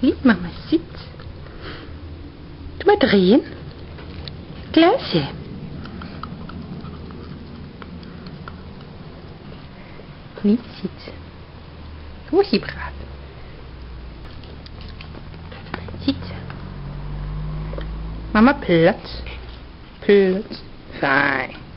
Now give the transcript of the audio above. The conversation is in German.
Hm, Lieb, Mama, sitz. Du mal drehen. Klasse. Nicht sitz. So, sie brav. Sitz. Mama, Platz. Platz. Fein.